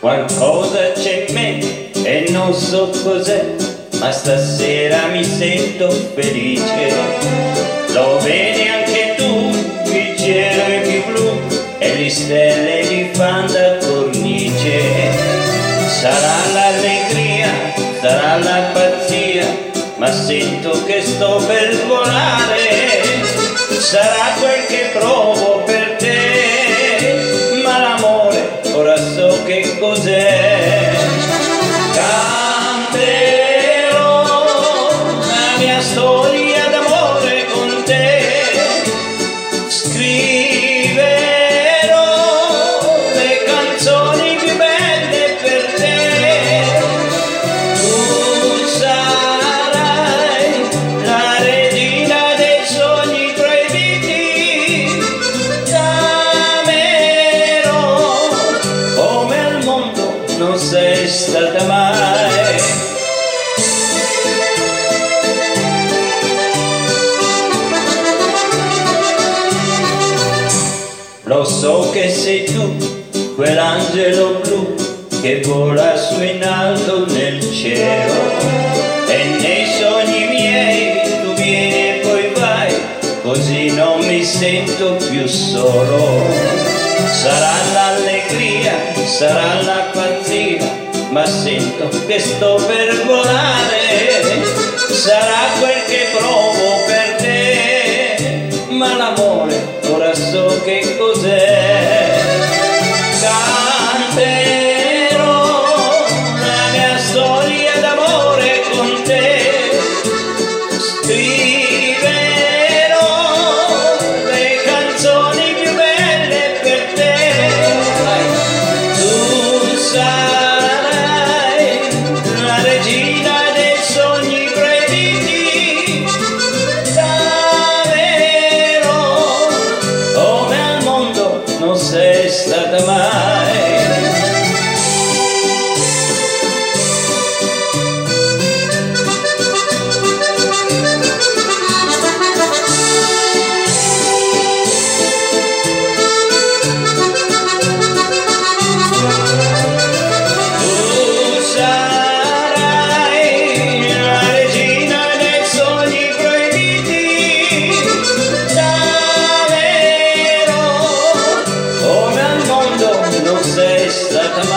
Qualcosa c'è in me e non so cos'è, ma stasera mi sento felice. Lo vedi anche tu, il cielo è più blu e le stelle ma sento che sto per volare. Sarà quel che provo per te, ma l'amore ora so che cos'è. storia non sei stata mai Lo so che sei tu, quell'angelo blu che vola su in alto nel cielo. E nei sogni miei tu vieni e poi vai, così non mi sento più solo. Sarà l'allegria, sarà la pazzia, ma sento che sto per volare. Sarà quel che provo per te, ma l'amore sei stata mai. Sei